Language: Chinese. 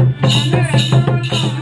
老妹儿